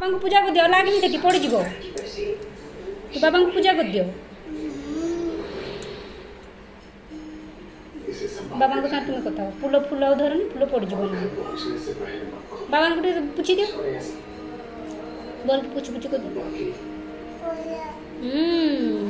বাবাঙ্কু পূজা করিদিও লাগিনি দেখি পড়িযিব তু বাবাঙ্কু পূজা করিদিও বাবাঙ্কু সাথে তুমি কথা হো ফুল ফুল আউ ধরনি ফুল পড়িযিব না বাবাঙ্কু টিকে পুছি দিও বল পুছি পুছি করিদিও হুম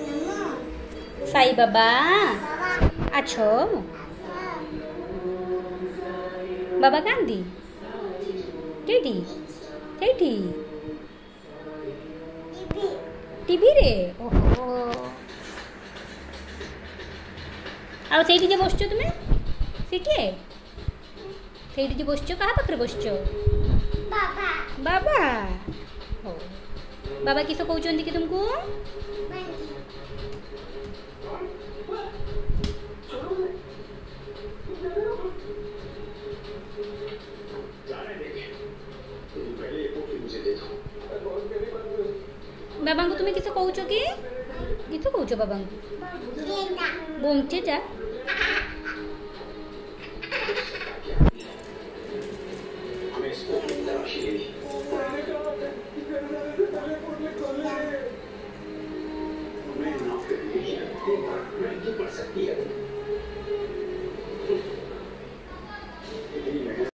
ନମ ନମ ସାଇ ବାବା ଆଛ ବାବା କାନ୍ଦି କେଇଠି କେଇଠି ଟିଭିରେ ଓହୋ ଆଉ ସେଇଠି ଯେ ବସିଛ ତୁମେ ସେ କିଏ ସେଇଠି ଯେ ବସିଛ କାହା ପାଖରେ ବସିଛ ବାବା ହଉ ବାବା କିସ କହୁଛନ୍ତି କି ତୁମକୁ ବାବାଙ୍କୁ ତୁମେ କିସ କହୁଛ କି କିସ କହୁଛ ବାବାଙ୍କୁ ବୋଞ୍ଚେ ଯା मैं नौकरी नहीं करती बात नहीं कर सकती है